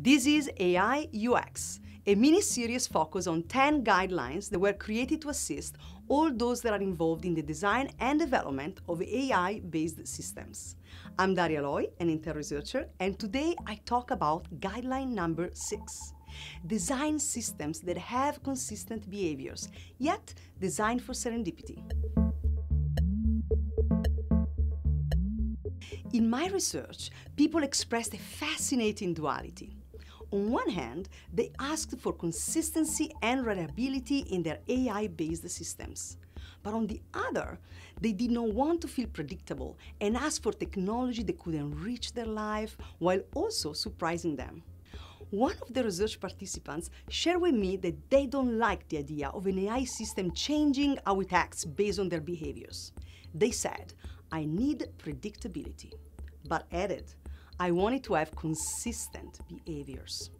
This is AI UX, a mini-series focused on 10 guidelines that were created to assist all those that are involved in the design and development of AI-based systems. I'm Daria Loi, an Intel researcher, and today I talk about guideline number six. Design systems that have consistent behaviors, yet designed for serendipity. In my research, people expressed a fascinating duality. On one hand, they asked for consistency and reliability in their AI-based systems. But on the other, they did not want to feel predictable and asked for technology that could enrich their life while also surprising them. One of the research participants shared with me that they don't like the idea of an AI system changing how it acts based on their behaviors. They said, I need predictability, but added, I wanted to have consistent behaviors.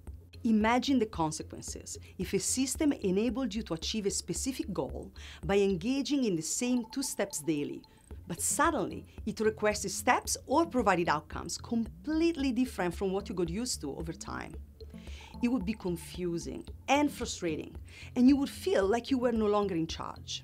Imagine the consequences if a system enabled you to achieve a specific goal by engaging in the same two steps daily, but suddenly it requested steps or provided outcomes completely different from what you got used to over time. It would be confusing and frustrating, and you would feel like you were no longer in charge.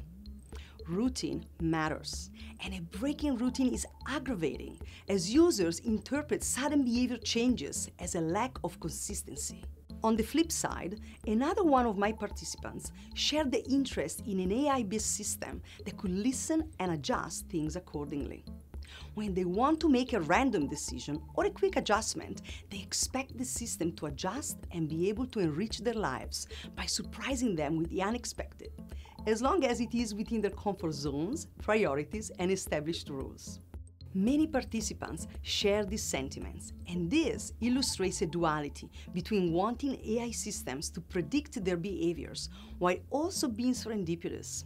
Routine matters, and a breaking routine is aggravating as users interpret sudden behavior changes as a lack of consistency. On the flip side, another one of my participants shared the interest in an AI-based system that could listen and adjust things accordingly. When they want to make a random decision or a quick adjustment, they expect the system to adjust and be able to enrich their lives by surprising them with the unexpected, as long as it is within their comfort zones, priorities, and established rules. Many participants share these sentiments, and this illustrates a duality between wanting AI systems to predict their behaviors while also being serendipitous.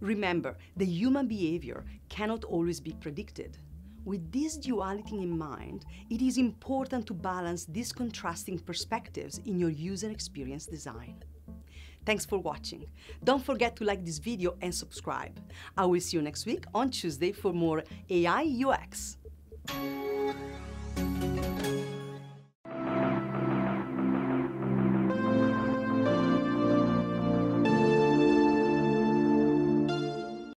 Remember, the human behavior cannot always be predicted. With this duality in mind, it is important to balance these contrasting perspectives in your user experience design. Thanks for watching. Don't forget to like this video and subscribe. I will see you next week on Tuesday for more AI UX.